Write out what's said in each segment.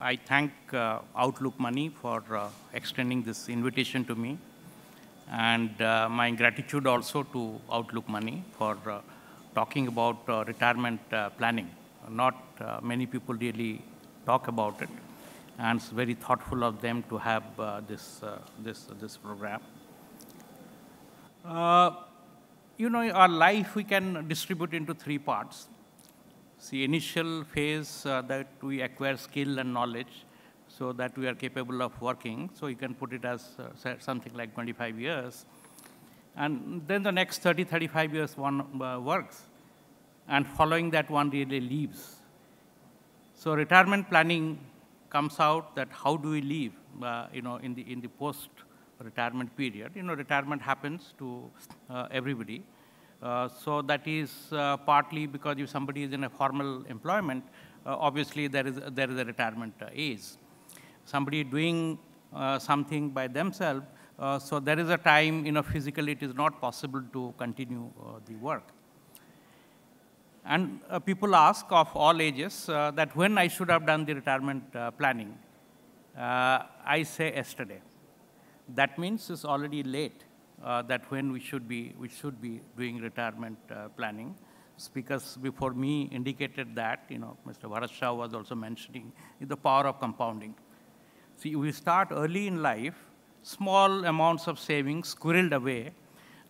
I thank uh, Outlook Money for uh, extending this invitation to me, and uh, my gratitude also to Outlook Money for uh, talking about uh, retirement uh, planning. Not many people really talk about it, and it's very thoughtful of them to have this, this, this program. you know, our life we can distribute into three parts the initial phase uh, that we acquire skill and knowledge so that we are capable of working. So you can put it as uh, something like 25 years. And then the next 30, 35 years one uh, works. And following that, one really leaves. So retirement planning comes out that how do we leave, uh, you know, in the, in the post-retirement period. You know, retirement happens to uh, everybody. Uh, so that is uh, partly because if somebody is in a formal employment, uh, obviously there is, there is a retirement age. Somebody doing something by themselves, so there is a time, you know, physically it is not possible to continue the work. And uh, people ask of all ages uh, that when I should have done the retirement uh, planning. I say yesterday. That means it's already late that when we should be, we should be doing retirement uh, planning. Speakers before me indicated that, you know, Mr. Bharat was also mentioning the power of compounding. See, we start early in life, small amounts of savings squirreled away,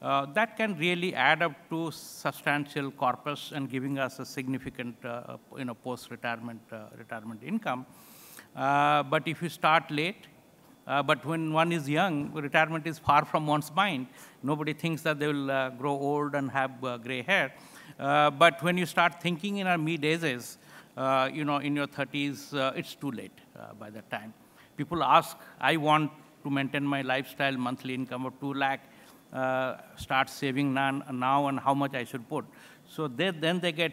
uh, that can really add up to substantial corpus and giving us a significant, uh, you know, post-retirement uh, retirement income. Uh, but if you start late, uh, but when one is young, retirement is far from one's mind. Nobody thinks that they will uh, grow old and have uh, gray hair. Uh, but when you start thinking in our mid ages, uh, you know, in your 30s, uh, it's too late by that time. People ask, I want to maintain my lifestyle, monthly income of 2 lakh, start saving now and how much I should put. So they, then they get,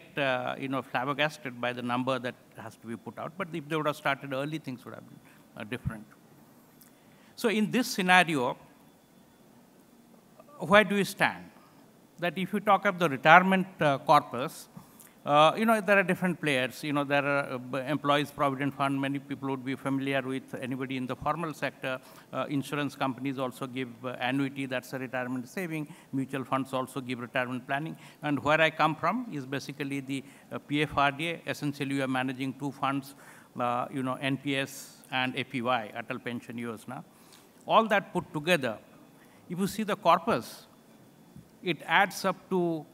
you know, flabbergasted by the number that has to be put out. But if they would have started early, things would have been different. So in this scenario, where do we stand? That if you talk of the retirement uh, corpus, uh, you know, there are different players. You know, there are uh, employees provident fund. Many people would be familiar with anybody in the formal sector. Uh, insurance companies also give uh, annuity. That's a retirement saving. Mutual funds also give retirement planning. And where I come from is basically the uh, PFRDA. Essentially, we are managing two funds, you know, NPS and APY, Atal Pension Yojana all that put together, if you see the corpus, it adds up to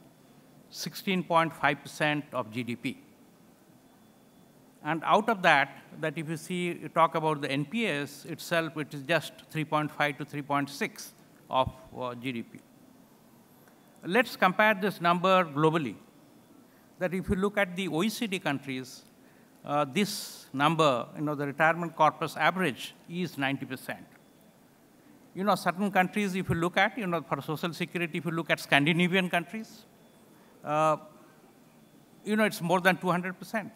16.5% of GDP. And out of that, that if you see, you talk about the NPS itself, it is just 3.5 to 3.6 of uh, GDP. Let's compare this number globally. That if you look at the OECD countries, uh, this number, you know, the retirement corpus average is 90 percent you know, certain countries, if you look at, you know, for social security, if you look at Scandinavian countries, uh, you know, it's more than 200%.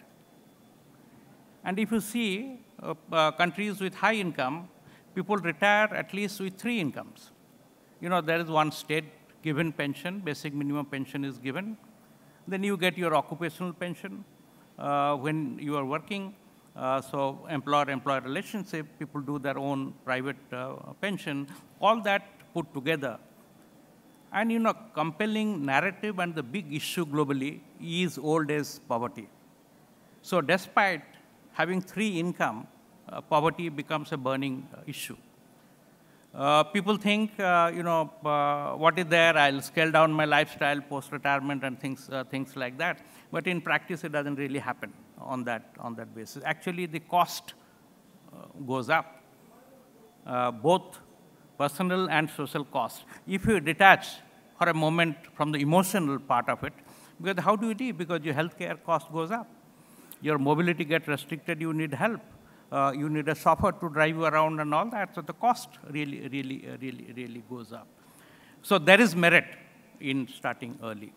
And if you see uh, uh, countries with high income, people retire at least with three incomes. You know, there is one state given pension, basic minimum pension is given. Then you get your occupational pension uh, when you are working. Uh, so employer-employer relationship, people do their own private uh, pension, all that put together. And you know, compelling narrative and the big issue globally is old age poverty. So despite having three income, uh, poverty becomes a burning uh, issue. Uh, people think, uh, you know, what is there? I'll scale down my lifestyle post-retirement and things, things like that. But in practice, it doesn't really happen on that, on that basis. Actually, the cost uh, goes up, uh, both personal and social cost. If you detach for a moment from the emotional part of it, because how do you do? Because your healthcare cost goes up. Your mobility gets restricted, you need help. Uh, you need a chauffeur to drive you around and all that. So the cost really, really, uh, really, really goes up. So there is merit in starting early.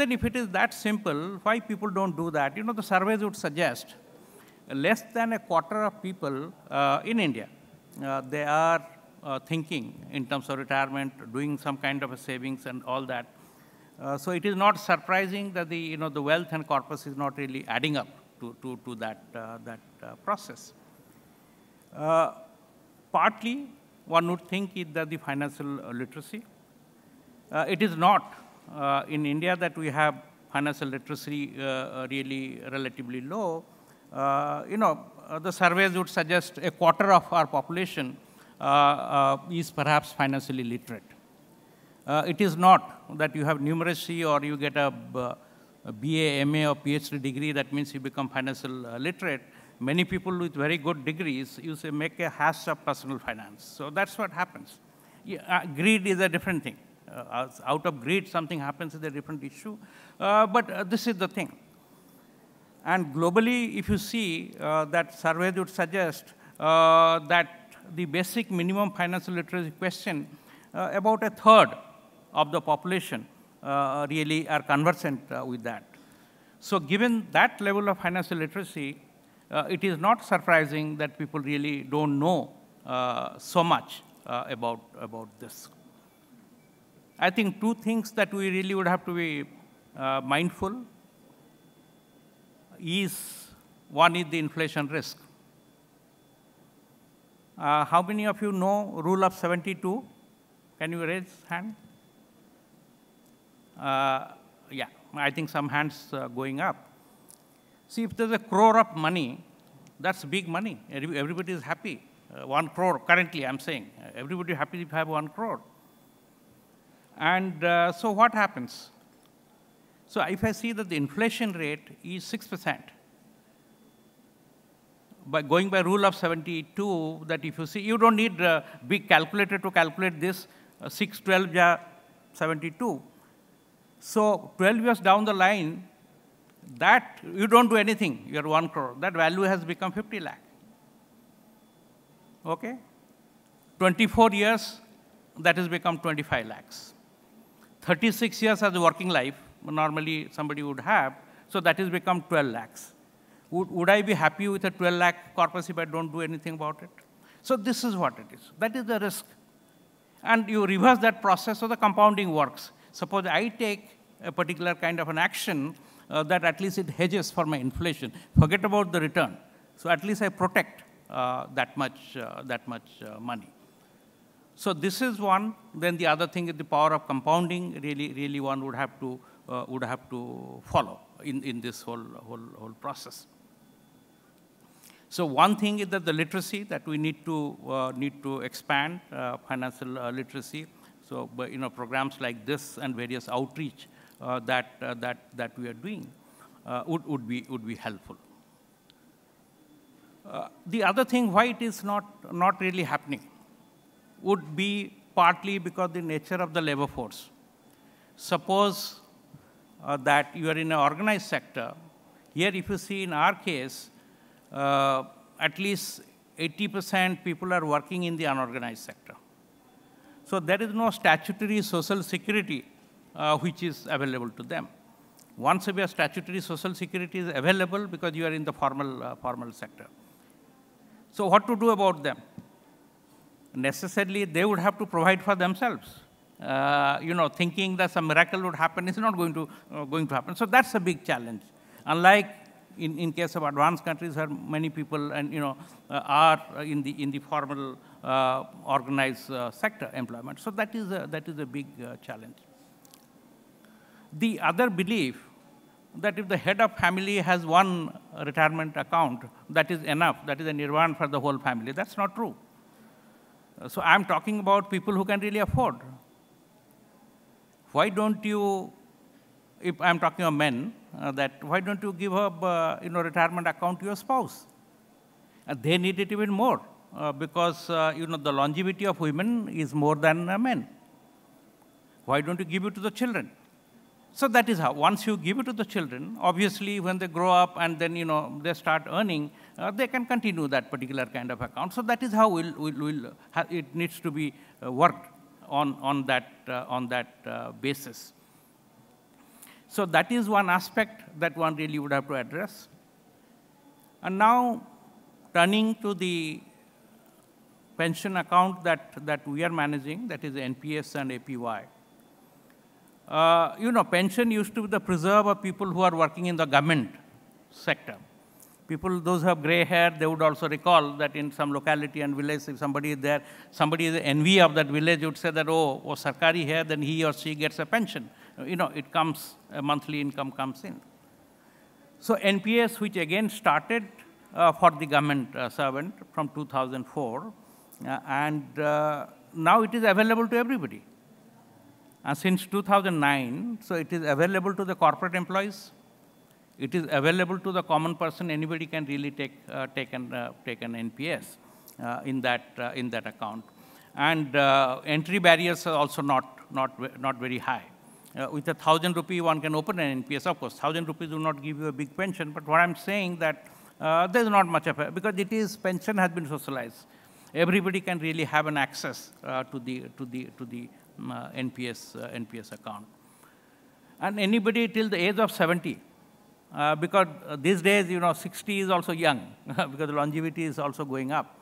Then if it is that simple, why people don't do that? You know, the surveys would suggest less than a quarter of people uh, in India, uh, they are uh, thinking in terms of retirement, doing some kind of a savings and all that. Uh, so it is not surprising that the, you know, the wealth and corpus is not really adding up to, to, to that, uh, that uh, process. Partly, one would think it that the financial literacy. it is not Uh, in India that we have financial literacy uh, uh, really relatively low. you know, the surveys would suggest a quarter of our population is perhaps financially literate. Uh, it is not that you have numeracy or you get a, a BA, MA, or PhD degree, that means you become financial uh, literate. Many people with very good degrees, you say, make a hash of personal finance. So that's what happens. Yeah, uh, greed is a different thing. Uh, out of greed, something happens is a different issue. Uh, but uh, this is the thing. And globally, if you see that survey would suggest that the basic minimum financial literacy question, about a third of the population uh, really are conversant uh, with that. So given that level of financial literacy, uh, it is not surprising that people really don't know so much about, about this. I think two things that we really would have to be mindful is one is the inflation risk. Uh, how many of you know rule of 72? Can you raise hand? Uh, yeah, I think some hands uh, going up. See, if there's a crore of money, that's big money. Everybody is happy. Uh, one crore, currently I'm saying. Everybody happy if you have one crore. And uh, so what happens? So if I see that the inflation rate is 6%, by going by rule of 72, that if you see, you don't need a big calculator to calculate this, uh, 6, 12, ja, 72. So 12 years down the line, that you don't do anything, you're one crore. That value has become 50 lakh. Okay? 24 years, that has become 25 lakhs. 36 years as a working life, normally somebody would have, so that has become 12 lakhs. Would, would I be happy with a 12 lakh corpus if I don't do anything about it? So this is what it is. That is the risk. And you reverse that process so the compounding works. Suppose I take a particular kind of an action uh, that at least it hedges for my inflation. Forget about the return. So at least I protect uh, that much, uh, that much uh, money. So this is one. Then the other thing is the power of compounding. Really, really, one would have to uh, would have to follow in, in this whole whole whole process. So one thing is that the literacy that we need to uh, need to expand financial literacy. So, you know, programs like this and various outreach uh, that, uh, that, that we are doing uh, would, would, be, would be helpful. the other thing, why it is not, not really happening, would be partly because the nature of the labor force. Suppose uh, that you are in an organized sector. Here, if you see in our case, uh, at least 80% people are working in the unorganized sector. So there is no statutory social security uh, which is available to them. Once a statutory social security is available because you are in the formal, uh, formal sector. So what to do about them? Necessarily, they would have to provide for themselves. Uh, you know, thinking that some miracle would happen is not going to, uh, going to happen. So that's a big challenge. Unlike in, in case of advanced countries where many people and, you know, uh, are in the, in the formal uh, organized uh, sector employment. So that is a, that is a big challenge. The other belief that if the head of family has one retirement account, that is enough, that is a nirvana for the whole family. That's not true. So I'm talking about people who can really afford. Why don't you, if I'm talking of men, uh, that why don't you give up, uh, you know, retirement account to your spouse? Uh, they need it even more uh, because uh, you know, the longevity of women is more than men. Why don't you give it to the children? So that is how, once you give it to the children, obviously when they grow up and then, you know, they start earning, uh, they can continue that particular kind of account. So that is how we'll, we'll, we'll it needs to be uh, worked on, on that, uh, on that uh, basis. So that is one aspect that one really would have to address. And now, turning to the pension account that, that we are managing, that is NPS and APY. Uh, you know, pension used to be the preserve of people who are working in the government sector. people, those who have gray hair, they would also recall that in some locality and village, if somebody is there, somebody is envy of that village, would say that, oh, oh Sarkari here, then he or she gets a pension. You know, it comes, a monthly income comes in. So NPS, which again started uh, for the government uh, servant from 2004, uh, and uh, now it is available to everybody. And since 2009, so it is available to the corporate employees, it is available to the common person. Anybody can really take, uh, take, an, uh, take an NPS uh, in, that, uh, in that account. And uh, entry barriers are also not, not, not very high. Uh, with a thousand rupee, one can open an NPS. Of course, thousand rupees will not give you a big pension, but what I'm saying that there's not much of because it is, pension has been socialized. Everybody can really have an access to the, to the, to the NPS, NPS account. And anybody till the age of 70, uh, because uh, these days, you know, 60 is also young, because longevity is also going up.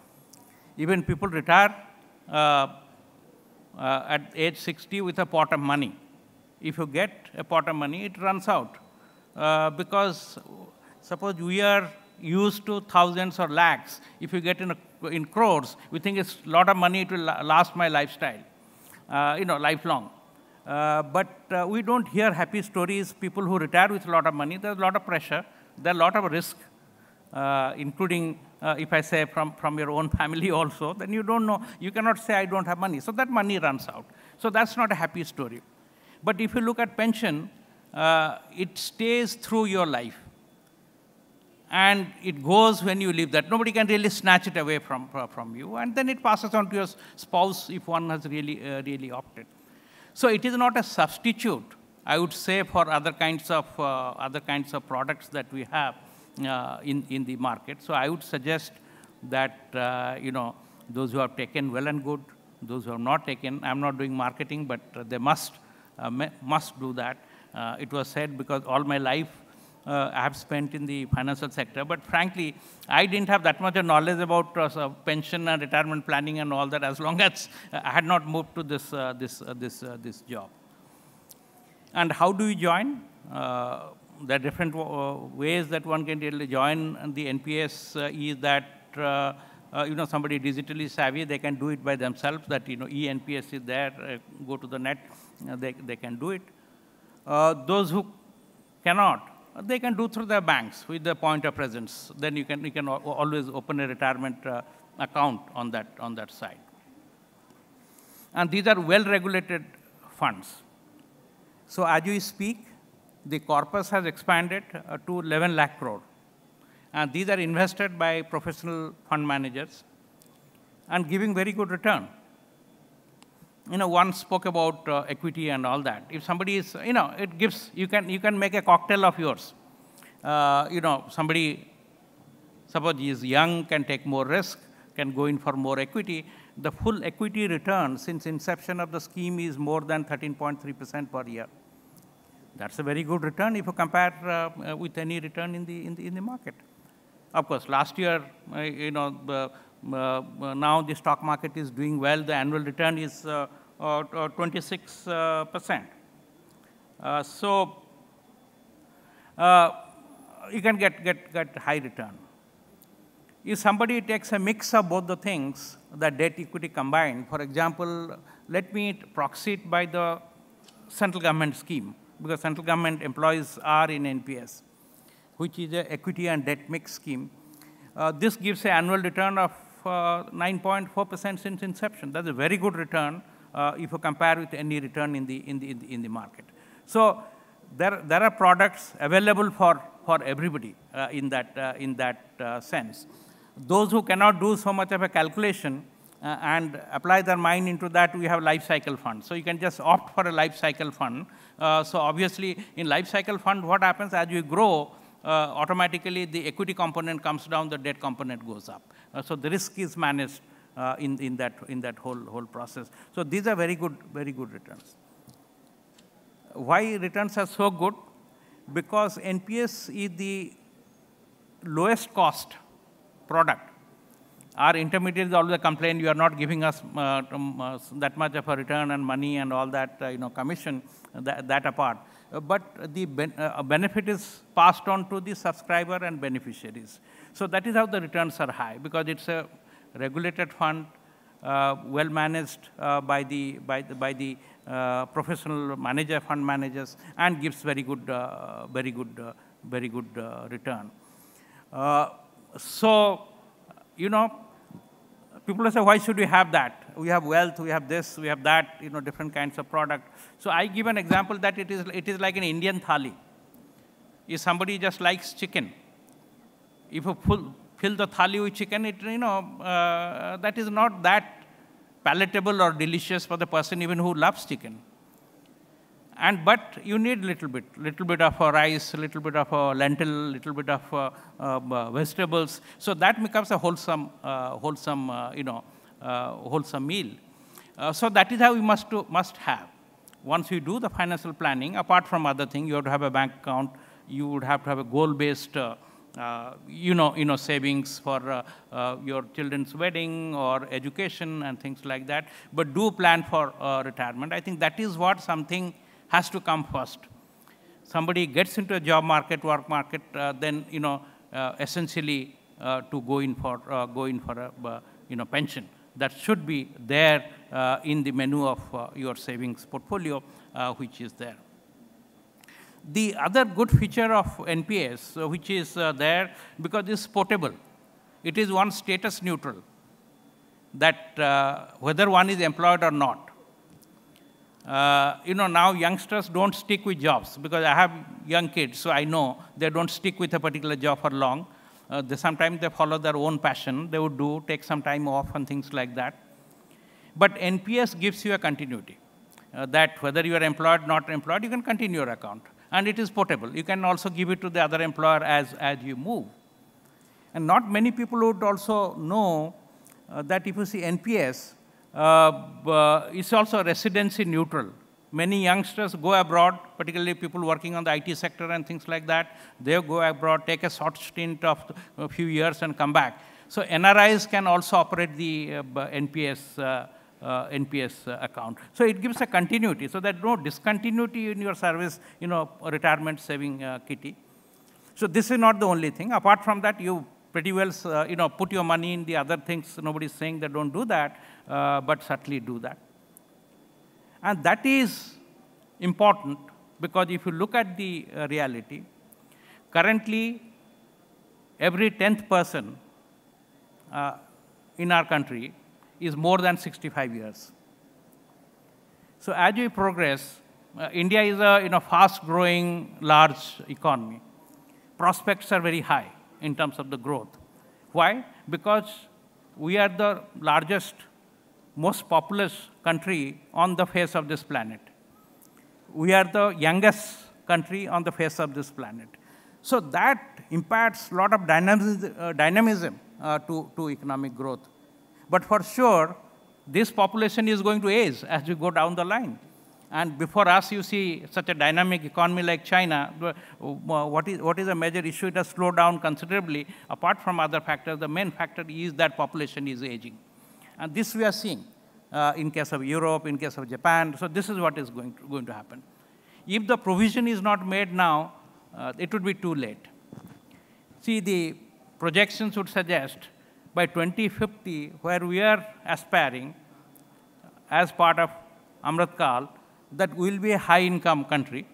Even people retire uh, uh, at age 60 with a pot of money. If you get a pot of money, it runs out. Uh, because suppose we are used to thousands or lakhs. If you get in, a, in crores, we think it's a lot of money, it will last my lifestyle, you know, lifelong. Uh, but uh, we don't hear happy stories, people who retire with a lot of money. There's a lot of pressure. There's a lot of risk, uh, including, uh, if I say, from, from your own family also, then you don't know. You cannot say, I don't have money. So that money runs out. So that's not a happy story. But if you look at pension, uh, it stays through your life. And it goes when you leave that. Nobody can really snatch it away from, from you. And then it passes on to your spouse if one has really, really opted. So it is not a substitute, I would say, for other kinds of, uh, other kinds of products that we have uh, in, in the market. So I would suggest that, uh, you know, those who have taken well and good, those who have not taken, I'm not doing marketing, but they must, uh, must do that. Uh, it was said because all my life uh, I have spent in the financial sector. But frankly, I didn't have that much knowledge about uh, pension and retirement planning and all that as long as I had not moved to this, uh, this, uh, this, uh, this job. And how do you join? Uh, there are different ways that one can join the NPS is that uh, you know, somebody digitally savvy, they can do it by themselves, that, you know, eNPS is there, uh, go to the net, uh, they, they can do it. those who cannot, they can do through their banks with the point of presence. Then you can, you can always open a retirement uh, account on that, on that side. And these are well-regulated funds. So as you speak, the corpus has expanded uh, to 11 lakh crore. And these are invested by professional fund managers and giving very good return you know, one spoke about uh, equity and all that. If somebody is, you know, it gives, you can, you can make a cocktail of yours. Uh, you know, somebody, suppose he is young, can take more risk, can go in for more equity. The full equity return since inception of the scheme is more than 13.3% per year. That's a very good return if you compare uh, with any return in the, in the, in the market. Of course, last year, uh, you know, uh, uh, now the stock market is doing well. The annual return is 26%. Uh, so you can get, get, get high return. If somebody takes a mix of both the things, the debt equity combined, for example, let me proxy it by the central government scheme, because central government employees are in NPS, which is a equity and debt mix scheme. Uh, this gives an annual return of 9.4% since inception. That's a very good return uh, if you compare with any return in the, in the, in the, in the market. So there, there are products available for, for everybody uh, in that, uh, in that uh, sense. Those who cannot do so much of a calculation uh, and apply their mind into that, we have life cycle funds. So you can just opt for a life cycle fund. Uh, so obviously, in life cycle fund, what happens as you grow, automatically the equity component comes down, the debt component goes up. So the risk is managed uh, in, in, that, in that whole, whole process. So these are very good, very good returns. Why returns are so good? Because NPS is the lowest cost product our intermediaries always complain, you are not giving us uh, um, uh, that much of a return and money and all that, uh, you know, commission, that, that apart. but the ben benefit is passed on to the subscriber and beneficiaries. So that is how the returns are high, because it's a regulated fund, uh, well managed uh, by the, by the, by the uh, professional manager, fund managers, and gives very good, very good, very good return. so, you know, people say, why should we have that? We have wealth, we have this, we have that, you know, different kinds of product. So I give an example that it is, it is like an Indian thali. If somebody just likes chicken, if you full, fill the thali with chicken, it, you know, uh, that is not that palatable or delicious for the person even who loves chicken. And but you need little bit, little bit of a rice, a little bit of a lentil, little bit of uh, uh, vegetables. So that becomes a wholesome, uh, wholesome, uh, you know, uh, wholesome meal. so that is how we must to, must have. Once you do the financial planning, apart from other things, you have to have a bank account. You would have to have a goal-based uh, you know, you know, savings for uh, uh, your children's wedding or education and things like that. But do plan for uh, retirement. I think that is what something has to come first. Somebody gets into a job market, work market, uh, then you know, uh, essentially to go in for go in for a you know pension. That should be there in the menu of your savings portfolio, which is there. The other good feature of NPS, uh, which is uh, there because it's portable, it is one status neutral, that uh, whether one is employed or not. Uh, you know, now youngsters don't stick with jobs because I have young kids, so I know they don't stick with a particular job for long. Uh, they, sometimes they follow their own passion. They would do, take some time off and things like that. But NPS gives you a continuity. Uh, that whether you are employed, or not employed, you can continue your account and it is portable. You can also give it to the other employer as, as you move. And not many people would also know uh, that if you see NPS, uh, uh, it's also residency neutral. Many youngsters go abroad, particularly people working on the IT sector and things like that. They go abroad, take a short stint of a few years and come back. So NRIs can also operate the uh, NPS uh, uh, NPS uh, account. So it gives a continuity, so that no discontinuity in your service, you know, retirement saving uh, kitty. So this is not the only thing. Apart from that, you pretty well, uh, you know, put your money in the other things. Nobody's saying that don't do that, uh, but certainly do that. And that is important because if you look at the uh, reality, currently every 10th person in our country is more than 65 years. So as we progress, uh, India is a you know, fast-growing, large economy. Prospects are very high in terms of the growth. Why? Because we are the largest, most populous country on the face of this planet. We are the youngest country on the face of this planet. So that imparts a lot of dynamism, uh, dynamism uh, to, to economic growth. But for sure, this population is going to age as we go down the line. And before us, you see such a dynamic economy like China, what is, what is a major issue? It has slowed down considerably. Apart from other factors, the main factor is that population is aging. And this we are seeing uh, in case of Europe, in case of Japan. So this is what is going to, going to happen. If the provision is not made now, uh, it would be too late. See, the projections would suggest by 2050, where we are aspiring as part of Amrit Kal, that we will be a high income country.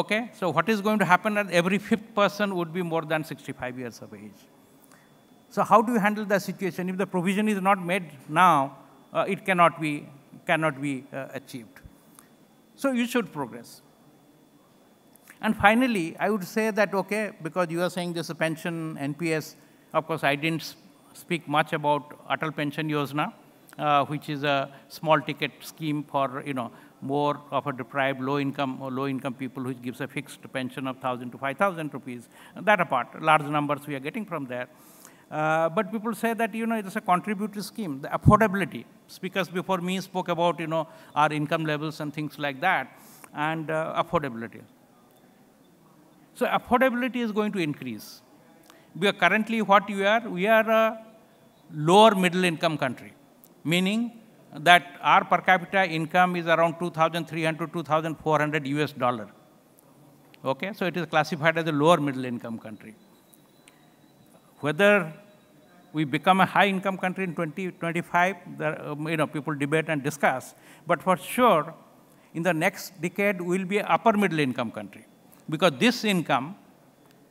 Okay? So what is going to happen that every fifth person would be more than 65 years of age. So how do you handle the situation? If the provision is not made now, uh, it cannot be, cannot be uh, achieved. So you should progress. And finally, I would say that, okay, because you are saying this pension, NPS, of course, I didn't speak much about Atal Pension Yojana, uh, which is a small ticket scheme for, you know, more of a deprived low income or low income people which gives a fixed pension of 1,000 to 5,000 rupees. That apart, large numbers we are getting from there. Uh, but people say that, you know, it's a contributory scheme. The affordability, speakers before me spoke about, you know, our income levels and things like that, and uh, affordability. So affordability is going to increase. We are currently what we are, we are a lower middle income country, meaning that our per capita income is around 2,300, 2,400 US dollar. Okay, so it is classified as a lower middle income country. Whether we become a high income country in 2025, um, you know, people debate and discuss. But for sure, in the next decade, we'll be an upper middle income country. Because this income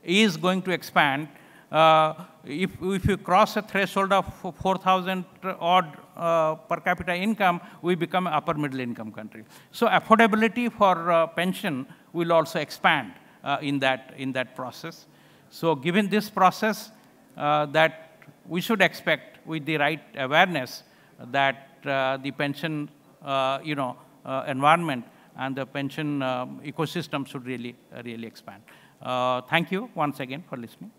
is going to expand. Uh, if, if you cross a threshold of 4,000 odd uh, per capita income, we become upper middle income country. So affordability for uh, pension will also expand uh, in, that, in that process. So given this process, uh, that we should expect with the right awareness that uh, the pension, you know, environment and the pension um, ecosystem should really, really expand. thank you once again for listening.